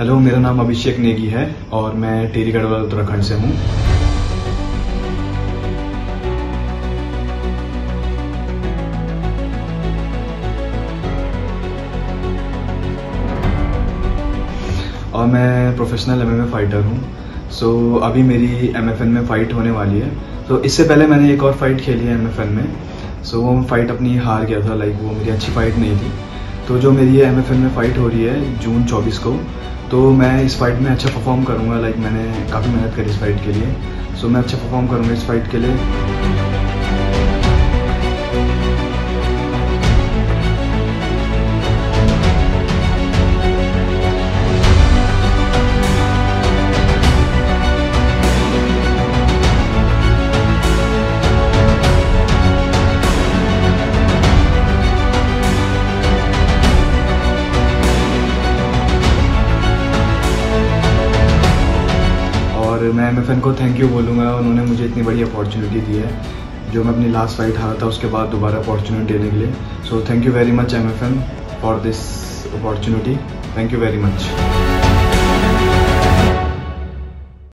Hello मेरा नाम अभिषेक नेगी है और मैं टेरी गढ़वाल उत्तराखंड से हूँ। और मैं प्रोफेशनल एमएमए फाइटर हूँ। सो so, अभी मेरी एमएफएन में फ़ाइट होने वाली है। तो so, इससे पहले मैंने एक और फाइट खेली है एमएफएन में। सो so, वो फाइट अपनी हार गया था लाइक वो मेरी अच्छी फाइट नहीं थी। तो जो मेरी ये एम में फ़ाइट हो रही है जून 24 को तो मैं इस फाइट में अच्छा परफॉर्म करूँगा लाइक मैंने काफ़ी मेहनत करी इस फाइट के लिए। सो मैं अच्छा परफॉर्म करूँगा इस फाइट के लिए। एम को थैंक यू बोलूँगा। उन्होंने मुझे इतनी बड़ी अपॉर्चुनिटी दी है, जो मैं अपनी लास्ट फाइट हारा था, उसके बाद दोबारा अपॉर्चुनिटी देने के लिए। So thank you very much ma'am for this opportunity thank you very much